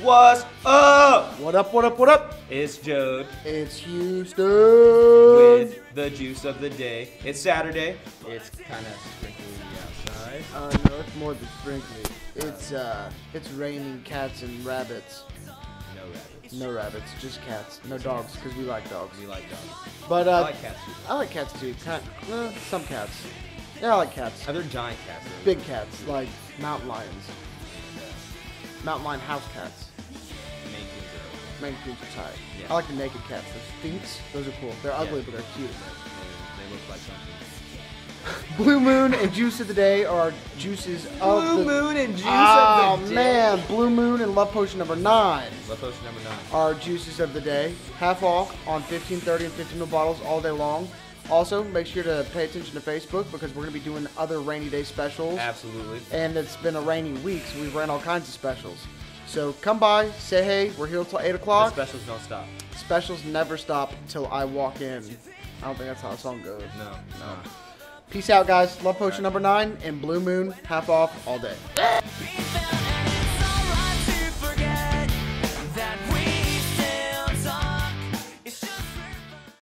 What's up? What up, what up, what up? It's Jode It's Houston. with the juice of the day. It's Saturday. It's kind of sprinkly outside. Uh, no, it's more than sprinkly. It's, uh, it's raining cats and rabbits. No rabbits. No rabbits, just cats. No dogs, because we like dogs. We like dogs. But, uh, I like cats too. I like cats too. Cat, uh, some cats. Yeah, I like cats. Other giant cats. though. Big cats, like mountain lions. Mountain lion house cats. Maine Coons are- tight. Yeah. I like the naked cats. The Sphynx, those are cool. They're ugly, Yeah. but they're cute. They, they look like something. Blue Moon and Juice of the Day are juices of Blue Moon and juice oh, of the day. Oh, man, Blue Moon and Love Potion number nine Love potion number nine. are juices of the day. Half off on 15, 30, and 15 ml bottles all day long. Also, make sure to pay attention to Facebook because we're going to be doing other rainy day specials. Absolutely. And it's been a rainy week, so we've ran all kinds of specials. So come by, say hey. We're here till 8 The o'clock. specials don't stop. Specials never stop till I walk in. I don't think that's how the song goes. No, no. Peace out, guys. Love Potion number nine and Blue Moon half off all day. Be